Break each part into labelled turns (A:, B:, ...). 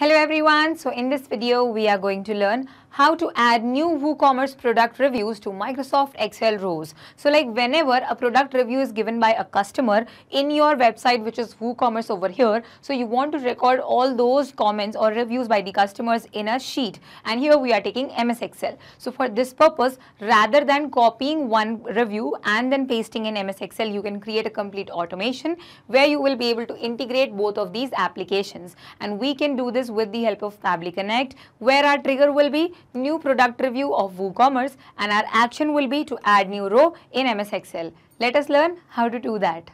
A: Hello everyone. So in this video, we are going to learn how to add new WooCommerce product reviews to Microsoft Excel rows. So like whenever a product review is given by a customer in your website, which is WooCommerce over here, so you want to record all those comments or reviews by the customers in a sheet. And here we are taking MS Excel. So for this purpose, rather than copying one review and then pasting in MS Excel, you can create a complete automation where you will be able to integrate both of these applications. And we can do this with the help of Pabbly Connect, where our trigger will be new product review of WooCommerce and our action will be to add new row in MS Excel. Let us learn how to do that.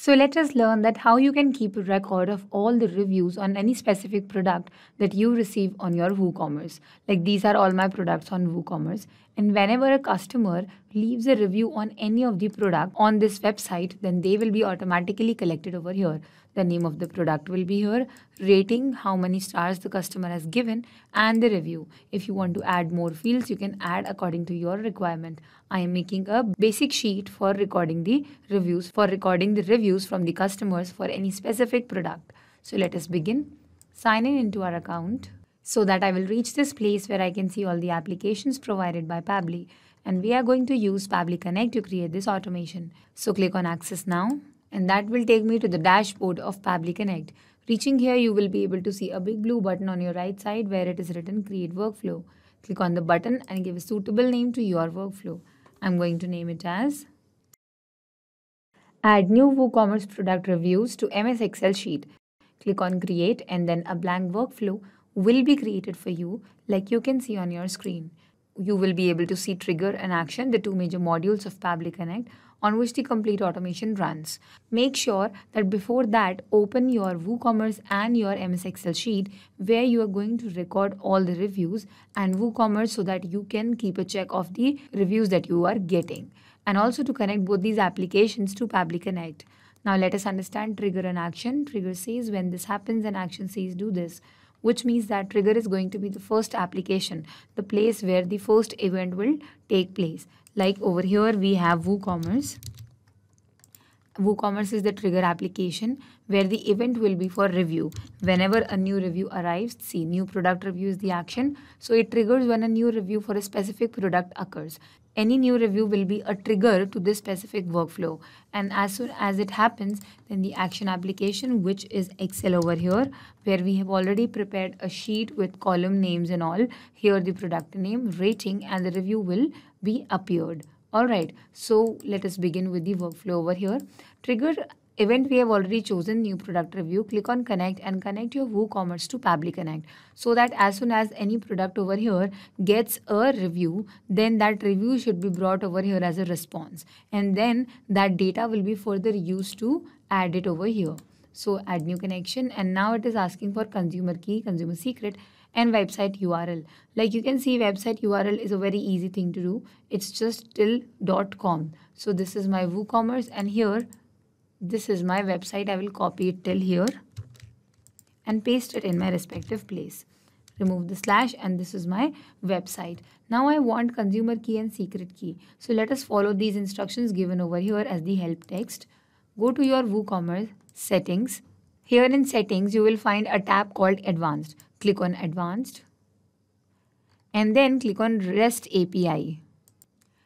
A: So let us learn that how you can keep a record of all the reviews on any specific product that you receive on your WooCommerce. Like these are all my products on WooCommerce. And whenever a customer leaves a review on any of the product on this website, then they will be automatically collected over here. The name of the product will be here, rating, how many stars the customer has given, and the review. If you want to add more fields, you can add according to your requirement. I am making a basic sheet for recording the reviews, for recording the reviews from the customers for any specific product. So let us begin. Sign in into our account so that I will reach this place where I can see all the applications provided by Pabbly. And we are going to use Pabbly Connect to create this automation. So click on Access Now and that will take me to the dashboard of Pabbly Connect. Reaching here, you will be able to see a big blue button on your right side where it is written Create Workflow. Click on the button and give a suitable name to your workflow. I'm going to name it as Add new WooCommerce product reviews to MS Excel sheet. Click on Create and then a blank workflow will be created for you like you can see on your screen. You will be able to see trigger and action, the two major modules of Pabbly Connect on which the complete automation runs. Make sure that before that open your WooCommerce and your MS Excel sheet where you are going to record all the reviews and WooCommerce so that you can keep a check of the reviews that you are getting and also to connect both these applications to Pabbly Connect. Now let us understand trigger and action. Trigger says when this happens and action says do this which means that trigger is going to be the first application, the place where the first event will take place. Like over here, we have WooCommerce. WooCommerce is the trigger application where the event will be for review. Whenever a new review arrives, see new product review is the action. So it triggers when a new review for a specific product occurs any new review will be a trigger to this specific workflow. And as soon as it happens, then the action application, which is Excel over here, where we have already prepared a sheet with column names and all. Here the product name, rating, and the review will be appeared. Alright, so let us begin with the workflow over here. Trigger event we have already chosen new product review. Click on connect and connect your woocommerce to pabbly connect. So that as soon as any product over here gets a review then that review should be brought over here as a response. And then that data will be further used to add it over here. So add new connection and now it is asking for consumer key consumer secret and website url like you can see website url is a very easy thing to do it's just till.com so this is my woocommerce and here this is my website. I will copy it till here and paste it in my respective place. Remove the slash and this is my website. Now I want consumer key and secret key. So let us follow these instructions given over here as the help text. Go to your WooCommerce settings. Here in settings, you will find a tab called advanced. Click on advanced and then click on REST API.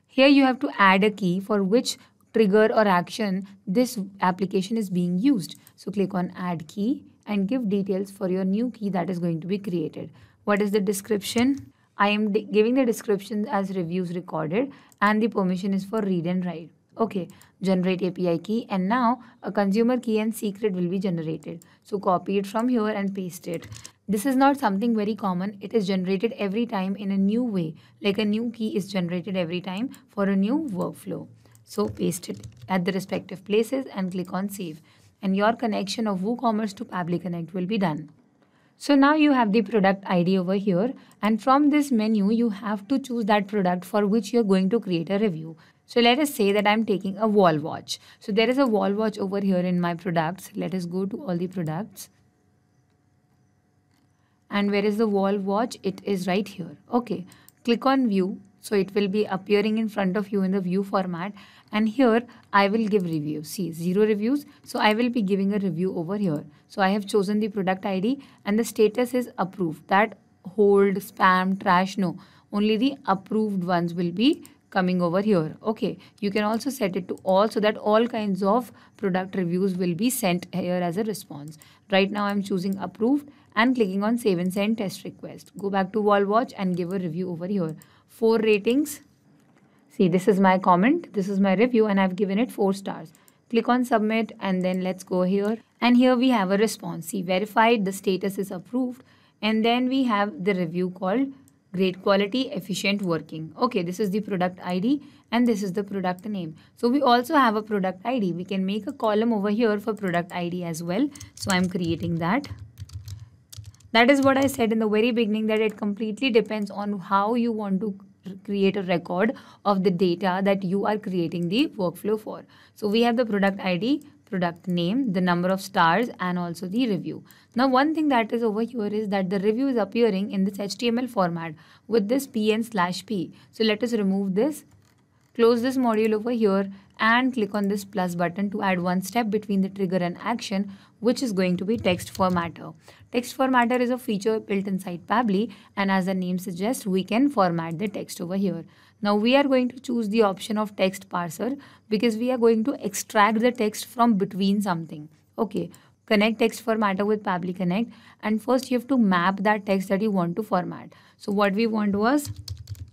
A: Here you have to add a key for which trigger or action this application is being used. So click on add key and give details for your new key that is going to be created. What is the description? I am giving the description as reviews recorded and the permission is for read and write. Okay, generate API key and now a consumer key and secret will be generated. So copy it from here and paste it. This is not something very common. It is generated every time in a new way. Like a new key is generated every time for a new workflow. So paste it at the respective places and click on save. And your connection of WooCommerce to Pabbly Connect will be done. So now you have the product ID over here and from this menu you have to choose that product for which you're going to create a review. So let us say that I'm taking a wall watch. So there is a wall watch over here in my products. Let us go to all the products. And where is the wall watch? It is right here. Okay. Click on view So it will be appearing in front of you in the view format. And here I will give review. See, zero reviews. So I will be giving a review over here. So I have chosen the product ID and the status is approved. That hold, spam, trash, no. Only the approved ones will be coming over here. Okay you can also set it to all so that all kinds of product reviews will be sent here as a response. Right now i'm choosing approved and clicking on save and send test request. Go back to wall watch and give a review over here. Four ratings. See this is my comment. This is my review and i've given it four stars. Click on submit and then let's go here. And here we have a response. See verified the status is approved. And then we have the review called great quality efficient working. Okay this is the product id and this is the product name. So we also have a product id we can make a column over here for product id as well. So i'm creating that. That is what i said in the very beginning that it completely depends on how you want to create a record of the data that you are creating the workflow for. So we have the product id product name, the number of stars and also the review. Now one thing that is over here is that the review is appearing in this HTML format with this pn slash p. So let us remove this, close this module over here and click on this plus button to add one step between the trigger and action which is going to be text formatter. Text formatter is a feature built inside Pabbly and as the name suggests we can format the text over here. Now we are going to choose the option of text parser because we are going to extract the text from between something. Okay, connect text formatter with Pabbly Connect and first you have to map that text that you want to format. So what we want was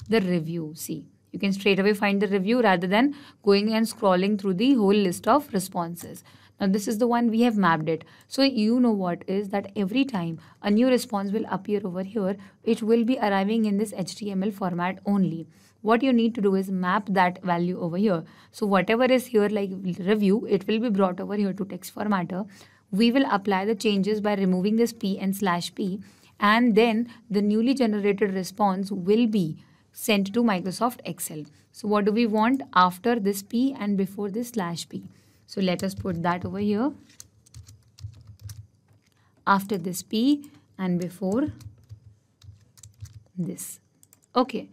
A: the review. See, you can straight away find the review rather than going and scrolling through the whole list of responses. Now this is the one we have mapped it. So you know what is that every time a new response will appear over here, it will be arriving in this HTML format only what you need to do is map that value over here. So whatever is here like review, it will be brought over here to text formatter. We will apply the changes by removing this p and slash p and then the newly generated response will be sent to Microsoft Excel. So what do we want after this p and before this slash p? So let us put that over here. After this p and before this. Okay.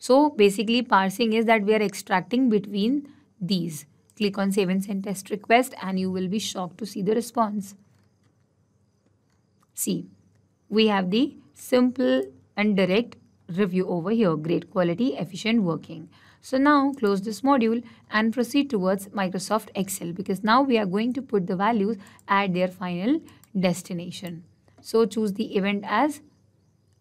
A: So basically parsing is that we are extracting between these. Click on save and send test request and you will be shocked to see the response. See, we have the simple and direct review over here. Great quality, efficient working. So now close this module and proceed towards Microsoft Excel because now we are going to put the values at their final destination. So choose the event as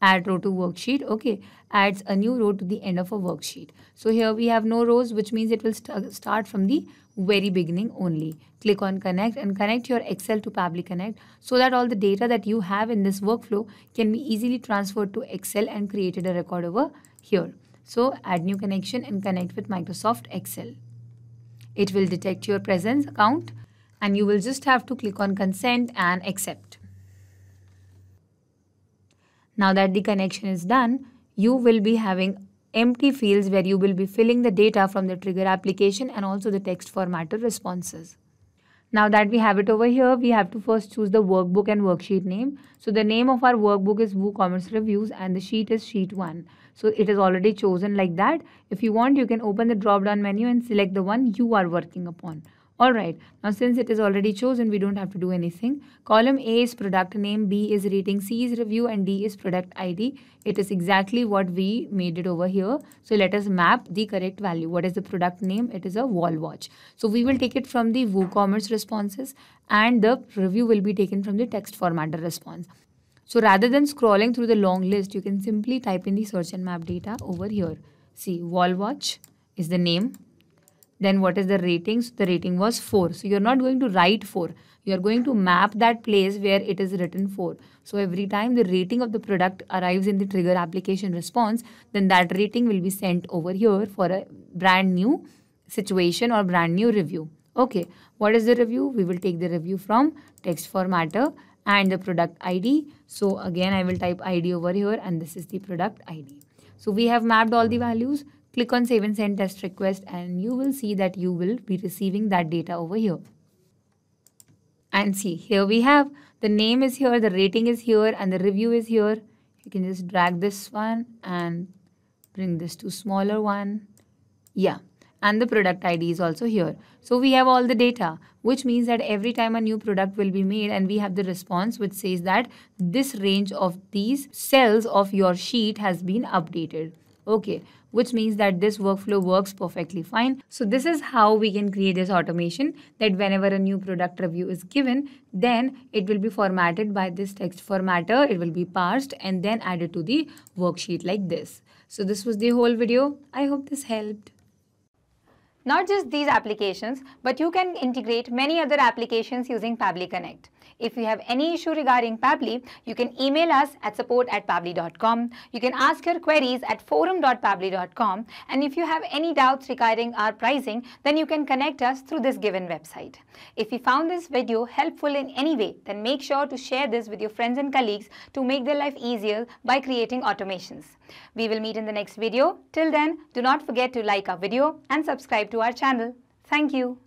A: add row to worksheet okay adds a new row to the end of a worksheet. So here we have no rows which means it will st start from the very beginning only. Click on connect and connect your excel to Pabbly connect so that all the data that you have in this workflow can be easily transferred to excel and created a record over here so add new connection and connect with microsoft excel it will detect your presence account and you will just have to click on consent and accept now that the connection is done, you will be having empty fields where you will be filling the data from the trigger application and also the text formatter responses. Now that we have it over here, we have to first choose the workbook and worksheet name. So the name of our workbook is WooCommerce Reviews and the sheet is sheet 1. So it is already chosen like that. If you want, you can open the drop down menu and select the one you are working upon. Alright, now since it is already chosen, we don't have to do anything. Column A is product name, B is rating, C is review and D is product ID. It is exactly what we made it over here. So let us map the correct value. What is the product name? It is a wall watch. So we will take it from the WooCommerce responses and the review will be taken from the text formatter response. So rather than scrolling through the long list, you can simply type in the search and map data over here. See, wall watch is the name then what is the rating? So the rating was 4. So you're not going to write 4. You're going to map that place where it is written 4. So every time the rating of the product arrives in the trigger application response, then that rating will be sent over here for a brand new situation or brand new review. Okay, what is the review? We will take the review from text formatter and the product ID. So again, I will type ID over here and this is the product ID. So we have mapped all the values. Click on save and send test request and you will see that you will be receiving that data over here. And see, here we have the name is here, the rating is here and the review is here. You can just drag this one and bring this to smaller one. Yeah, and the product ID is also here. So we have all the data, which means that every time a new product will be made and we have the response which says that this range of these cells of your sheet has been updated. Okay, which means that this workflow works perfectly fine. So this is how we can create this automation that whenever a new product review is given, then it will be formatted by this text formatter. It will be parsed and then added to the worksheet like this. So this was the whole video. I hope this helped.
B: Not just these applications, but you can integrate many other applications using Pabbly Connect. If you have any issue regarding Pabbly, you can email us at support at pabbly.com. You can ask your queries at forum.pabbly.com. And if you have any doubts regarding our pricing, then you can connect us through this given website. If you found this video helpful in any way, then make sure to share this with your friends and colleagues to make their life easier by creating automations. We will meet in the next video. Till then, do not forget to like our video and subscribe to our channel. Thank you.